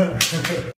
はい。